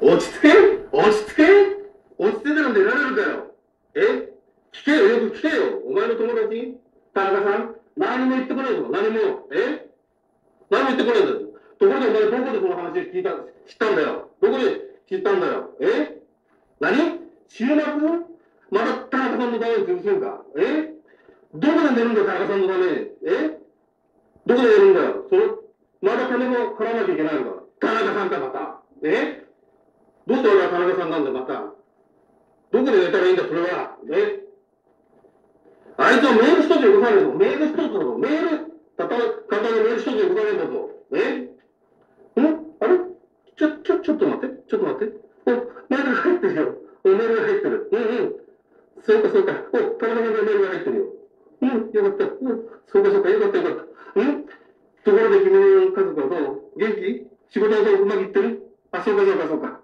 落ち着け落ち着け落ち着いてなんていられるかよえ？聞けよ、よく聞けよ。お前の友達？田中さん？何も言ってこないぞ。何も。え？何も言ってこないんだよ。ところでお前どこでこの話聞いた、知ったんだよ。どこで知ったんだよ。え？何？週末？また田中さんのために潰すんか？え？どこで寝るんだ、田中さんのために。え？どこで寝るんだよ？それ、また金も払わなきゃいけないのか？田中さんか、また。え？どうして俺は田中さんなんだ、また。どこで寝たらいいんだ、それは。えあいつはメール一つよこさねえぞ。メール一つだぞ。メール、たた、たたのメール一つよこさねえんだぞ。えん？あれ？ちょ、ちょ、ちょっと待って。ちょっと待って。お、メールが入ってるよ。お、メールが入ってる。うんうん。そうか、そうか。お、田中さんのメールが入ってるよ。うん、よかった。うん、そうか、そうか。よかった、よかった。うん？ところで君の家族はどう？元気？仕事はどう？うまくいってる？あ、そうか、そうか、そうか。